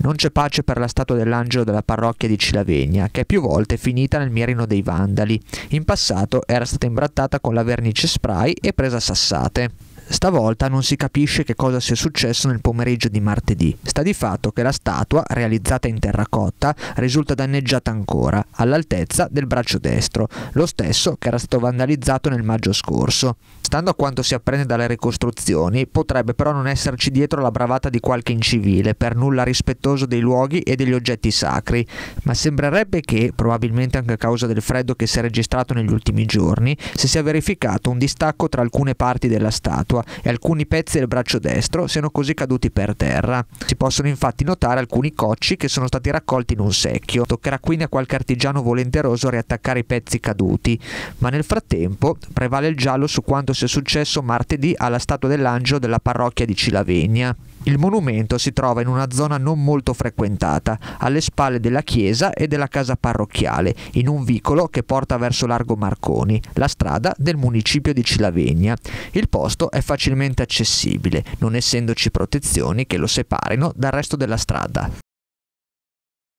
Non c'è pace per la statua dell'angelo della parrocchia di Cilavegna, che è più volte finita nel mirino dei vandali. In passato era stata imbrattata con la vernice spray e presa a sassate. Stavolta non si capisce che cosa sia successo nel pomeriggio di martedì. Sta di fatto che la statua, realizzata in terracotta, risulta danneggiata ancora, all'altezza del braccio destro, lo stesso che era stato vandalizzato nel maggio scorso. Stando a quanto si apprende dalle ricostruzioni, potrebbe però non esserci dietro la bravata di qualche incivile, per nulla rispettoso dei luoghi e degli oggetti sacri, ma sembrerebbe che, probabilmente anche a causa del freddo che si è registrato negli ultimi giorni, si sia verificato un distacco tra alcune parti della statua e alcuni pezzi del braccio destro siano così caduti per terra. Si possono infatti notare alcuni cocci che sono stati raccolti in un secchio. Toccherà quindi a qualche artigiano volenteroso riattaccare i pezzi caduti, ma nel frattempo prevale il giallo su quanto sia successo martedì alla statua dell'angelo della parrocchia di Cilavegna. Il monumento si trova in una zona non molto frequentata, alle spalle della chiesa e della casa parrocchiale, in un vicolo che porta verso Largo Marconi, la strada del municipio di Cilavegna. Il posto è facilmente accessibile, non essendoci protezioni che lo separino dal resto della strada.